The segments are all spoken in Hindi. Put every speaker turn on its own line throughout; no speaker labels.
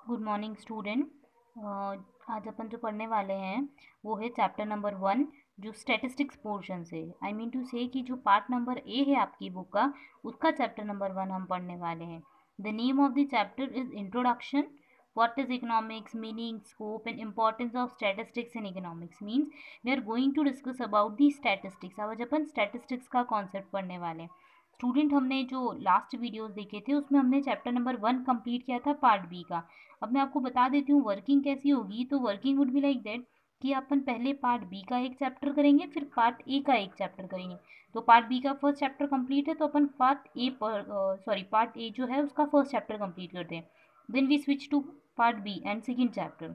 Good morning student. आज अपन जो पढ़ने वाले हैं, वो है चैप्टर नंबर वन, जो स्टेटिस्टिक्स पोर्शन से। आई मीन टू से कि जो पार्ट नंबर ए है आपकी बुक का, उसका चैप्टर नंबर वन हम पढ़ने वाले हैं। The name of the chapter is introduction what is economics meaning scope and importance of statistics in economics means we are going to discuss about the statistics आज अपन स्टेटिस्टिक्स का कॉन्सेप्ट पढ़ने वाले हैं। स्टूडेंट हमने जो लास्ट वीडियोस देखे थे, उसमें हमने चैप्टर नंबर वन कंप्लीट किया था पार्ट बी का। अब मैं आपको बता देती हूँ वर्किंग कैसी होगी? तो working would be like that कि अपन पहले पार्ट बी का एक चैप्टर करेंगे, फिर पार्ट ए का एक चैप्टर करेंगे। तो पार्ट बी का फ़र्स्ट चैप्टर कंप्लीट है तो अपन पार्ट ए पर सॉरी पार्ट ए जो है, उसका फ़र्स्ट चैप्टर कंप्लीट करते हैं। Then we switch to part B and second chapter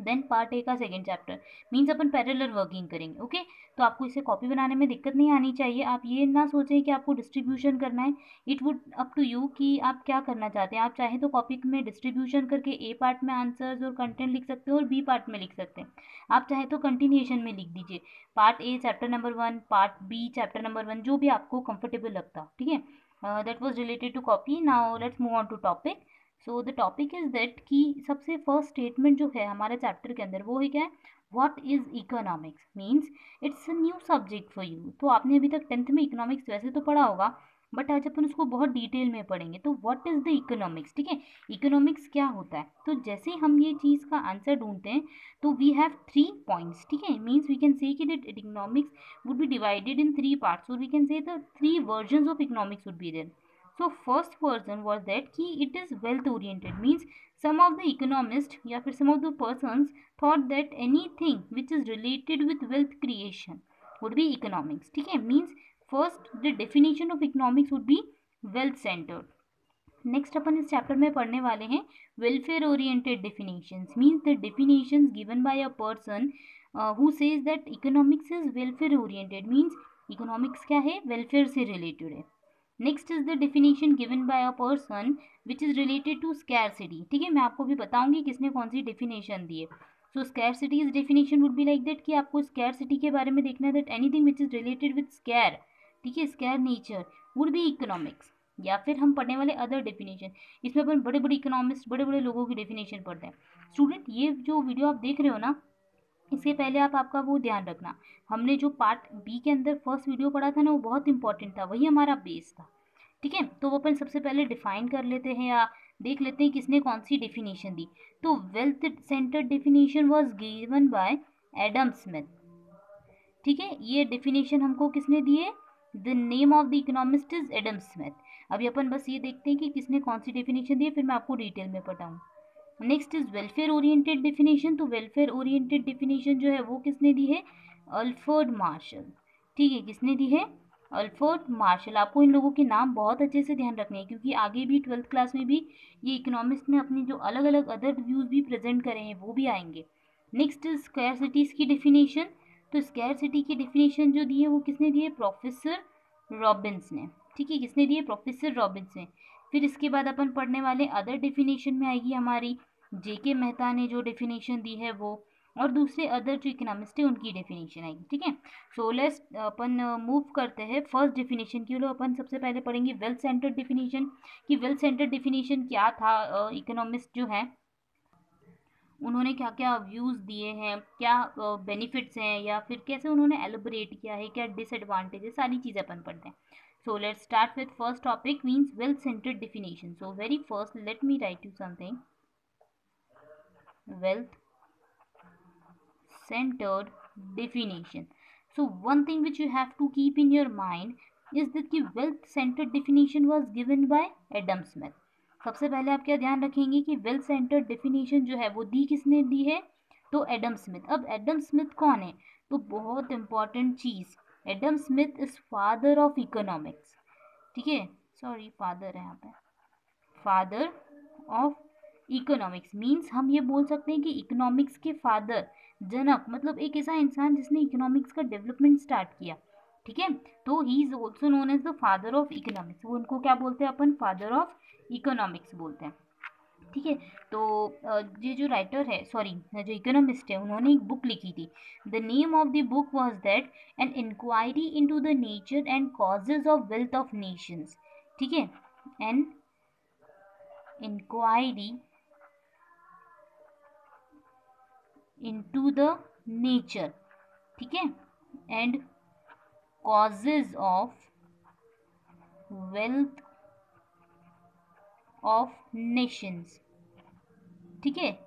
then part A का सेकेंड चैप्टर मीन्स अपन पैरेलर वर्किंग करेंगे ओके? तो आपको इसे कॉपी बनाने में दिक्कत नहीं आनी चाहिए। आप ये ना सोचें कि आपको डिस्ट्रीब्यूशन करना है। It would up to you कि आप क्या करना चाहते हैं। आप चाहें तो कॉपी में डिस्ट्रीब्यूशन करके ए पार्ट में आंसर्स और कंटेंट लिख सकते हो और बी पार्ट में लिख सकते हैं। आप चाहें तो कंटिन्यूएशन में लिख दीजिए। Part A chapter number one part B chapter number one जो भी आपको कंफर्टेबल लगता, ठीक है? That was related to copy now let's move on to topic so the topic is that कि सबसे फ़र्स्ट स्टेटमेंट जो है हमारे चैप्टर के अंदर वो है क्या है what is economics means it's a new subject for you तो आपने अभी तक टेंथ में इकोनॉमिक्स वैसे तो पढ़ा होगा बट आज अपन उसको बहुत डिटेल में पढ़ेंगे। तो व्हाट इज़ द इकोनॉमिक्स ठीक है? इकोनॉमिक्स क्या होता है? तो जैसे हम ये चीज़ का आंसर ढूंढते हैं तो वी हैव थ्री पॉइंट्स ठीक है? मीन्स वी कैन से कि that economics would be divided in three parts और we can say the three version of economics would be there so first person was that कि it is wealth oriented means some of the economist या फिर some of the person thought that anything which is related with wealth creation would be economics ठीक है? Means first the definition of economics would be wealth centered next अपन इस चैप्टर में पढ़ने वाले हैं welfare oriented definition means the definition given by a person who says that economics is welfare oriented means economics क्या है? वेलफेयर से रिलेटेड है। Next is the definition given by a person which is related to scarcity ठीक है, मैं आपको भी बताऊँगी किसने कौन सी डेफिनेशन दी है। So scarcity is definition would be like that कि आपको स्कैरसिटी के बारे में देखना है that anything which is related with scarce ठीक है scarce nature would be economics या फिर हम पढ़ने वाले अदर डेफिनेशन इसमें अपन बड़े बड़े इकोनॉमिस्ट बड़े बड़े लोगों की डेफिनेशन पढ़ते हैं। स्टूडेंट ये जो वीडियो आप देख रहे हो ना इसके पहले आप आपका वो ध्यान रखना। हमने जो पार्ट बी के अंदर फ़र्स्ट वीडियो पढ़ा था ना, वो बहुत इंपॉर्टेंट था, वही हमारा बेस था। ठीक है? तो वो अपन सबसे पहले डिफाइन कर लेते हैं या देख लेते हैं किसने कौन सी डेफिनेशन दी। तो wealth center definition was given by Adam Smith ठीक है? ये डेफिनेशन हमको किसने दी है the name of the economist is Adam Smith अभी अपन बस ये देखते हैं कि किसने कौन सी डेफिनेशन दी है, फिर मैं आपको डिटेल में बताऊँ। Next is welfare oriented definition तो वेलफेयर ओरिएंटेड डेफिनेशन जो है वो किसने दी है? Alfred Marshall. ठीक है, किसने दी है? Alfred Marshall. आपको इन लोगों के नाम बहुत अच्छे से ध्यान रखने हैं, क्योंकि आगे भी ट्वेल्थ क्लास में भी ये इकोनॉमिक्स में अपनी जो अलग अलग अदर व्यूज़ भी प्रेजेंट करे हैं, वो भी आएँगे। नेक्स्ट स्क्वायर सिटीज़ की डेफिनेशन तो स्क्वायर सिटी की डेफिनेशन जो दी है, वो किसने दी है? प्रोफेसर रॉबिन्स ने। ठीक है, किसने दी है? प्रोफेसर रॉबिन्स ने। फिर इसके बाद अपन पढ़ने वाले अदर डेफिनेशन में आएगी हमारी जे के मेहता ने जो डेफिनेशन दी है वो और दूसरे अदर जो इकोनॉमिस्ट है उनकी डेफिनेशन आएगी ठीक है? सो लेट्स अपन मूव करते हैं फ़र्स्ट डेफिनेशन की लोग अपन सबसे पहले पढ़ेंगे वेल्थ सेंटर्ड डेफिनेशन कि वेल्थ सेंटर्ड डेफिनेशन क्या था इकोनॉमिस्ट uh, जो है उन्होंने क्या क्या व्यूज़ दिए हैं क्या बेनिफिट्स uh, हैं या फिर कैसे उन्होंने एलोबरेट किया है क्या डिसएडवांटेज है सारी चीज़ें अपन पढ़ते हैं। So let's start with first topic means well centered definition. So very first let me write you something. Wealth centered definition so one thing which you have to keep in your mind is that the wealth centered definition was given by adam smith सबसे पहले आप क्या ध्यान रखेंगे कि वेल्थ सेंटर्ड डेफिनेशन जो है वो दी किसने दी है तो एडम स्मिथ अब एडम स्मिथ कौन है तो बहुत important cheese Adam Smith is father of economics ठीक है सॉरी फादर है यहाँ पे फादर ऑफ़ इकोनॉमिक्स मीन्स हम ये बोल सकते हैं कि इकोनॉमिक्स के फादर जनक मतलब एक ऐसा इंसान जिसने इकोनॉमिक्स का डेवलपमेंट स्टार्ट किया, ठीक है? तो he is also known as the father of economics वो उनको क्या बोलते हैं अपन? फादर ऑफ़ इकोनॉमिक्स बोलते हैं, ठीक है? तो ये जो राइटर है सॉरी जो इकोनॉमिस्ट है, उन्होंने एक बुक लिखी थी। The name of the book was that an inquiry into the nature and causes of wealth of nations ठीक है? An inquiry into the nature, ठीक है? And causes of wealth of nations, ठीक है?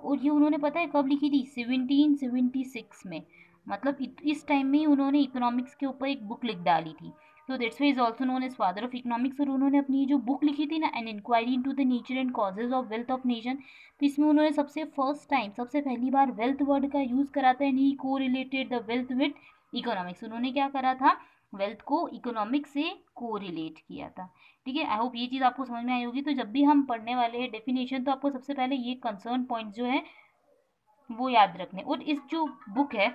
और ये उन्होंने पता है कब लिखी थी? 1776 में। मतलब इस टाइम में ही उन्होंने इकोनॉमिक्स के ऊपर एक बुक लिख डाली थी। तो that's why is also known as father of economics और उन्होंने अपनी जो बुक लिखी थी ना an inquiry into the nature and causes of wealth of nation तो इसमें उन्होंने सबसे फ़र्स्ट टाइम सबसे पहली बार वेल्थ वर्ड का यूज़ करा था एंड ही को related the wealth with economics उन्होंने क्या करा था? वेल्थ को इकोनॉमिक्स से को रिलेट किया था। ठीक है? आई होप ये चीज़ आपको समझ में आई होगी। तो जब भी हम पढ़ने वाले हैं डेफिनेशन तो आपको सबसे पहले ये कंसर्न पॉइंट जो है, वो याद रखने। और इस जो बुक है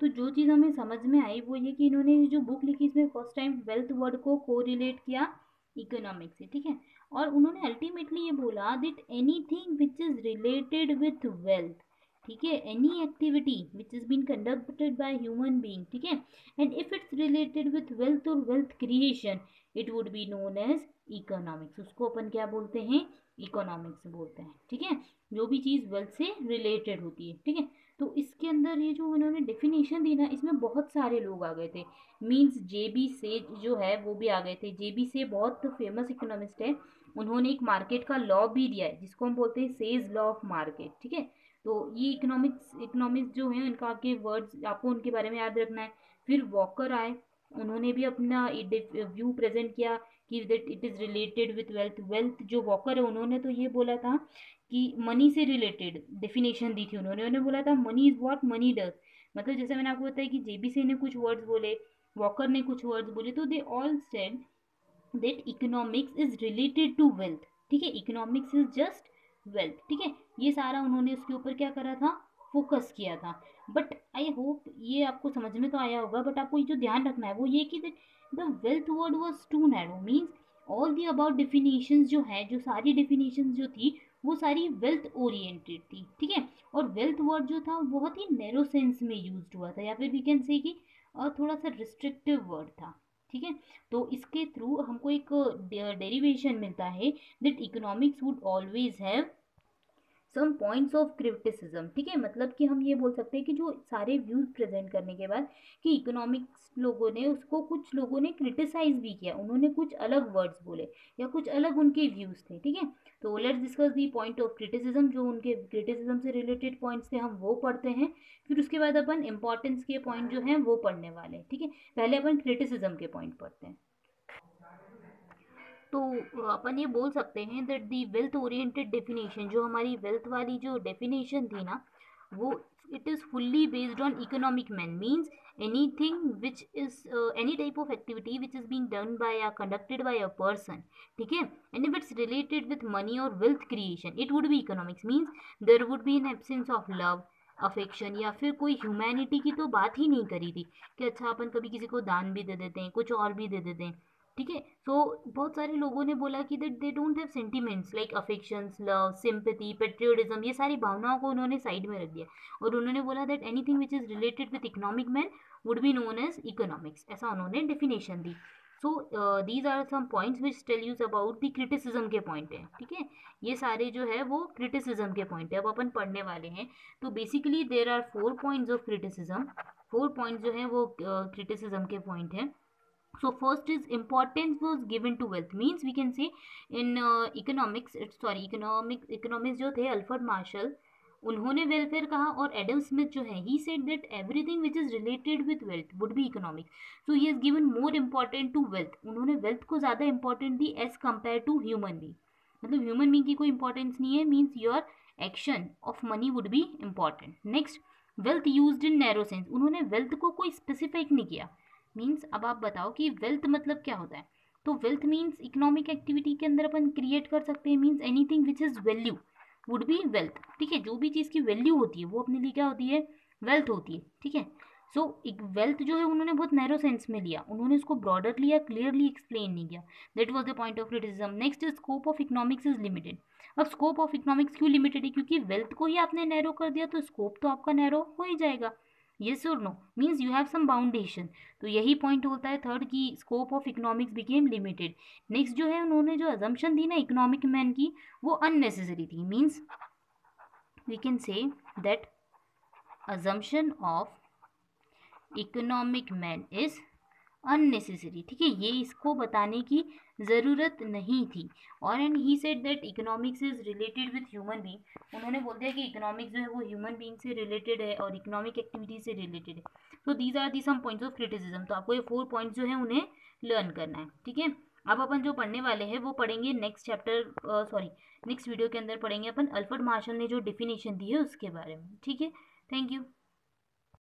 तो जो चीज़ हमें समझ में आई वो ये कि इन्होंने जो बुक लिखी, इसमें फ़र्स्ट टाइम वेल्थ वर्ड को को रिलेट किया इकोनॉमिक्स से, ठीक है? और उन्होंने अल्टीमेटली ये बोला that anything which is related with wealth ठीक है? Any activity which is been conducted by human being ठीक है? And if it's related with wealth और wealth creation it would be known as economics उसको अपन क्या बोलते हैं? इकोनॉमिक्स बोलते हैं, ठीक है? जो भी चीज़ वेल्थ से रिलेटेड होती है, ठीक है? तो इसके अंदर ये जो उन्होंने डेफिनेशन दी ना, इसमें बहुत सारे लोग आ गए थे। मीन्स जे बी से जो है, वो भी आ गए थे। जे बी से बहुत फ़ेमस इकोनॉमिस्ट है। उन्होंने एक मार्केट का लॉ भी दिया है, जिसको हम बोलते हैं सेज लॉ ऑफ़ मार्केट ठीक है? तो ये इकोनॉमिक्स इकोनॉमिक्स जो है उनका के वर्ड्स आपको उनके बारे में याद रखना है। फिर वॉकर आए, उन्होंने भी अपना व्यू प्रेजेंट किया। कि that it is related with wealth wealth जो वॉकर है, उन्होंने तो ये बोला था कि मनी से रिलेटेड डेफिनेशन दी थी उन्होंने। उन्होंने बोला था money is what money does मतलब जैसे मैंने आपको बताया कि जेबी से ने कुछ वर्ड्स बोले वॉकर ने कुछ वर्ड्स बोले तो they all said that economics is related to wealth ठीक है इकोनॉमिक्स इज़ जस्ट वेल्थ ठीक है, ये सारा उन्होंने उसके ऊपर क्या करा था? फोकस किया था। बट आई होप ये आपको समझ में तो आया होगा, बट आपको ये जो ध्यान रखना है, वो ये कि the wealth word was too narrow means all the about definition जो है, जो सारी डिफिनीशन जो थी, वो सारी वेल्थ ओरिएंटेड थी, ठीक है? और वेल्थ वर्ड जो था बहुत ही नैरो सेंस में यूज़ हुआ था, या फिर वी कैन से कि थोड़ा सा रिस्ट्रिक्टिव वर्ड था, ठीक है? तो इसके थ्रू हमको एक डेरिवेशन मिलता है that economics would always have some points of criticism ठीक है? मतलब कि हम ये बोल सकते हैं कि जो सारे व्यूज़ प्रेजेंट करने के बाद कि इकोनॉमिक्स लोगों ने उसको कुछ लोगों ने क्रिटिसाइज भी किया। उन्होंने कुछ अलग वर्ड्स बोले या कुछ अलग उनके व्यूज़ थे, ठीक है? तो let's discuss the point of criticism जो उनके क्रिटिसिज्म से रिलेटेड पॉइंट्स थे, हम वो पढ़ते हैं। फिर उसके बाद अपन इंपॉर्टेंस के पॉइंट जो हैं, वो पढ़ने वाले हैं, ठीक है? पहले अपन क्रिटिसिज्म के पॉइंट पढ़ते हैं। तो अपन ये बोल सकते हैं that the wealth oriented definition जो हमारी वेल्थ वाली जो डेफिनेशन थी ना, वो it is fully based on economic man means anything which is any type of activity which is being done by या कंडक्टेड बाय अ पर्सन ठीक है? And if it's related with money और wealth creation it would be economics means there would be in absence of love affection या फिर कोई ह्यूमैनिटी की तो बात ही नहीं करी थी कि अच्छा अपन कभी किसी को दान भी दे देते हैं, कुछ और भी दे देते हैं। ठीक है? सो बहुत सारे लोगों ने बोला कि that they don't have sentiments like affections love sympathy patriotism ये सारी भावनाओं को उन्होंने साइड में रख दिया। और उन्होंने बोला that anything which is related with economic man would be known as economics ऐसा उन्होंने definition the. So these are some points which tell us about the criticism के पॉइंट हैं ठीक है? ये सारे जो है वो क्रिटिसिज्म के पॉइंट है अब अपन पढ़ने वाले हैं। तो basically there are four points of criticism four points जो है वो क्रिटिसिज्म uh, के पॉइंट हैं। So first is importance was given to wealth. Means we can say in uh, economics it's sorry economic economics जो थे अल्फ्रेड मार्शल उन्होंने वेलफेयर कहा और एडम स्मिथ जो है he said that everything which is related with wealth would be economic so he has given more important to wealth उन्होंने वेल्थ को ज़्यादा important the as compare to human being मतलब ह्यूमन बींग की कोई इंपॉर्टेंस नहीं है means your action of money would be important next wealth use in narrow sense उन्होंने वेल्थ को कोई स्पेसिफिक नहीं किया. मीन्स अब आप बताओ कि वेल्थ मतलब क्या होता है? तो वेल्थ मीन्स इकोनॉमिक एक्टिविटी के अंदर अपन क्रिएट कर सकते हैं means anything which is value would be wealth ठीक है? जो भी चीज़ की वैल्यू होती है, वो अपने लिए क्या होती है? वेल्थ होती है। ठीक है? सो एक वेल्थ जो है, उन्होंने बहुत नैरो सेंस में लिया। उन्होंने उसको ब्रॉडर लिया क्लियरली एक्सप्लेन नहीं किया। That was the point of criticism next scope of economics is limited अब स्कोप ऑफ़ इकोनॉमिक्स क्यों लिमिटेड है? क्योंकि वेल्थ को ही आपने नैरो कर दिया तो स्कोप तो आपका नैरो हो ही जाएगा। येस और no means you have some boundation तो यही पॉइंट होता है थर्ड की scope of economics became limited next जो है उन्होंने जो अजम्पन दी ना इकोनॉमिक मैन की, वो अननेसेसरी थी. Means we can say that assumption of economic man is unnecessary ठीक है, ये इसको बताने की ज़रूरत नहीं थी। और and he said that economics is related with human being उन्होंने बोल दिया कि इकोनॉमिक्स जो है वो ह्यूमन बींग से रिलेटेड है और इकोनॉमिक एक्टिविटी से रिलेटेड है। तो these are the some points of criticism तो आपको ये फोर पॉइंट्स जो है उन्हें लर्न करना है, ठीक है? अब अपन जो पढ़ने वाले हैं वो पढ़ेंगे next chapter sorry next video के अंदर पढ़ेंगे अपन अल्फर्ड मार्शल ने जो डिफिनेशन दी है उसके बारे में, ठीक है? Thank you